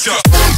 matchup.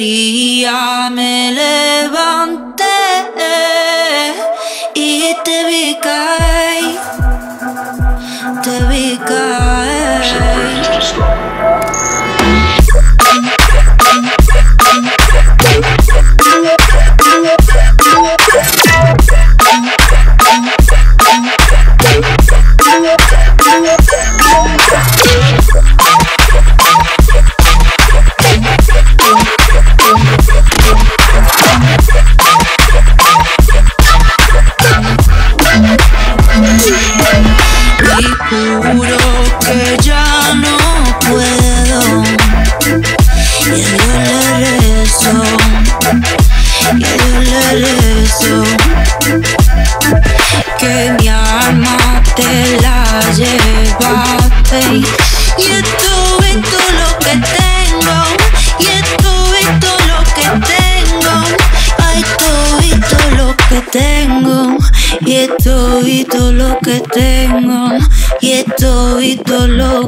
Y ya me levanté y te vi caer, te vi caer.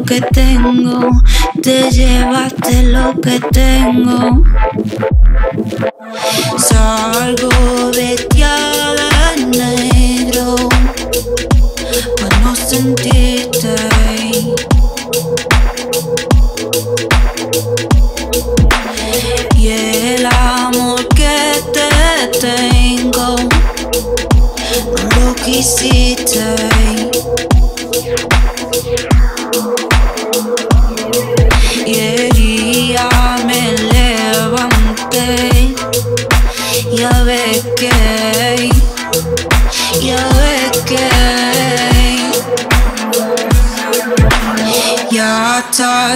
Que tengo, te llevaste lo que tengo. Salgo veteada en negro, para no sentirte. Y el amor que te tengo lo quisiste.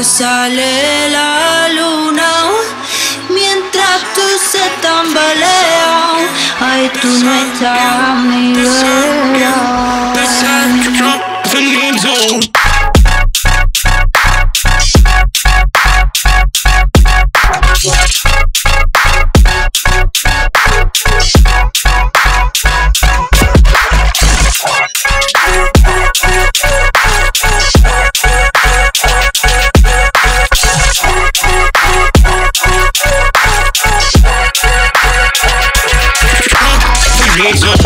Sale la luna mientras tú se tambalea. Ay, tú no estás a mi vera. This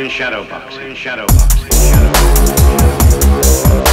Shaolin Shadowboxing, Shadowboxing, Shadowboxing. Shaolin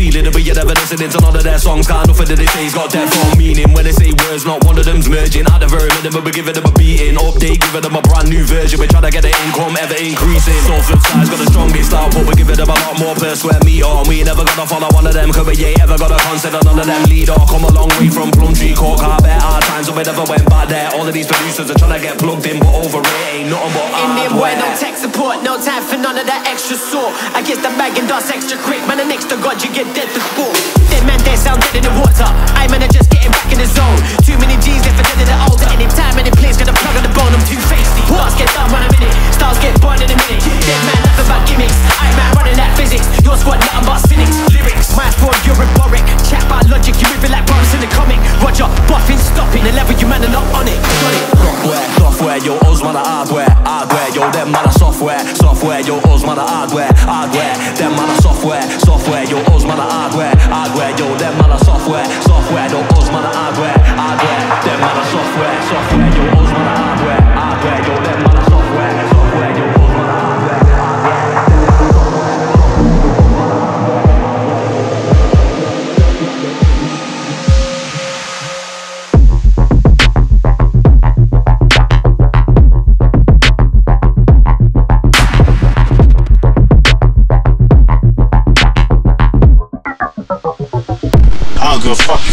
Can't ceiling, but you're never listening to none of their songs. Got nothing that they say's got depth or meaning. When they say words, not one of them's merging. At the very minimum, we're giving them a beating. Update, giving them a brand new version. We're trying to get the income ever increasing. So flip side's got the strongest output. We're giving them a lot more per square meter. We ain't never gonna follow one of them, cause we ain't ever gonna consider none of them leader. Come a long way from Plumtree Court, car bet hard times, so we never went back there. All of these producers are trying to get plugged in, but over it ain't nothing but Indian boy, no tech support, no time for none of that extra sort. I guess the bag and dust extra quick, man. And next to God, you get dead for sport. Dead man, they sound dead in the water. I man, are just getting back in the zone. Too many G's left for dead in the older. Any time, any place, got a plug on the bone. I'm too feisty. Bars get done run a minute, stars get burned in a minute. Dead man, nothing about gimmicks. I man, running that physics. Your squad, nothing but cynics. Lyrics, my squad, you're rhetoric. Chat by logic, you moving like Boris in the comic. Roger, buffing, stopping. The level you man are not on it. Got it. Yo, us man hardware, hardware, yo, them man software, software, yo, us man hardware, hardware, them man software, software, yo, us man a hardware, hardware, yo, them man a software, software, yo, us man a hardware, hardware, them man a software, software, yo, us man a hardware, hardware, yo, them man A fuck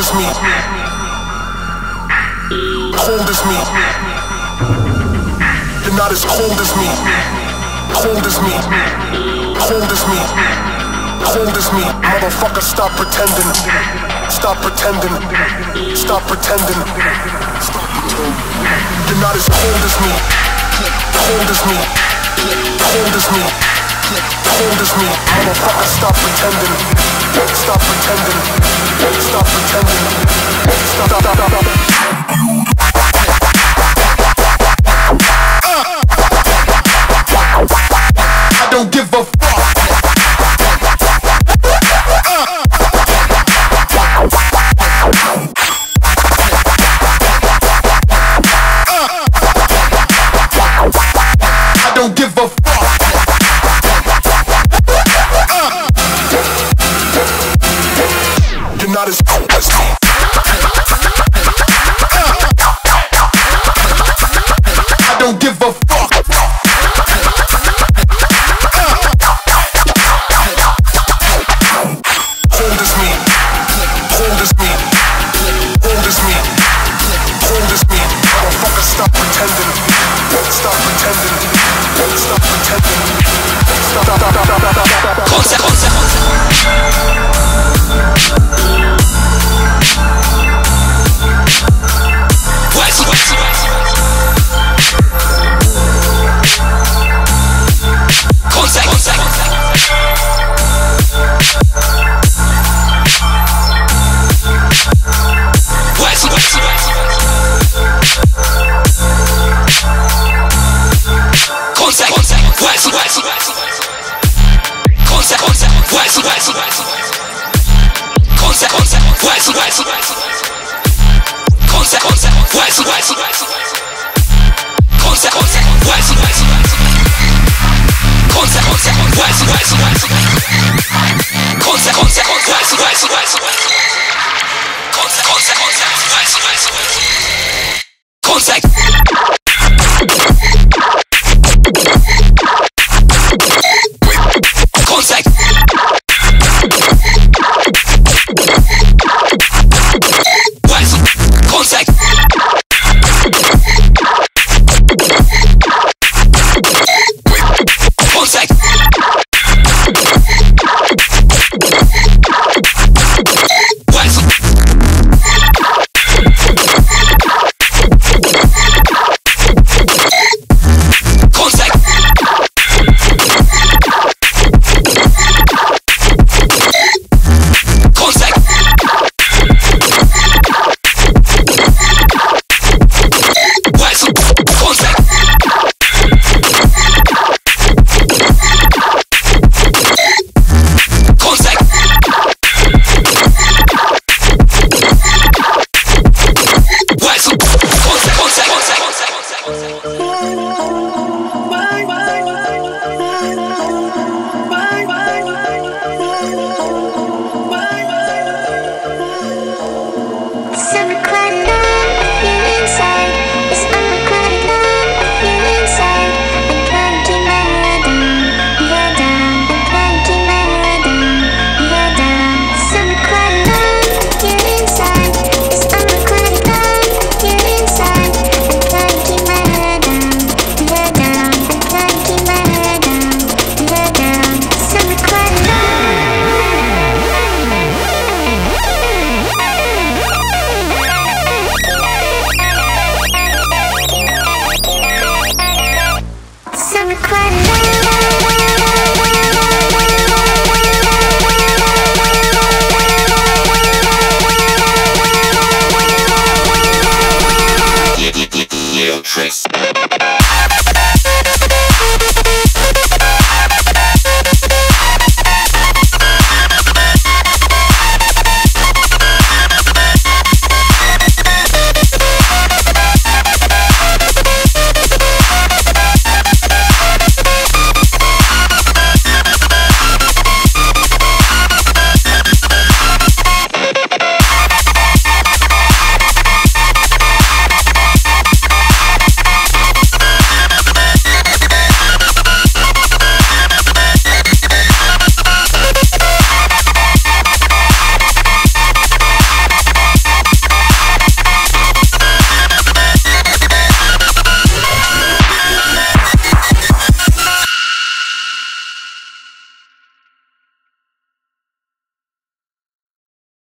this meat. Cold as me. You're not as cold as me. Cold as me. Cold as me. Cold as me. Motherfucker, stop pretending. Stop pretending. Stop pretending. You're not as cold as me. Cold as me. Cold as me. Cold as me. Motherfucker, stop pretending. Stop pretending. Stop pretending. Stop. stop, stop, stop. Don't give a f-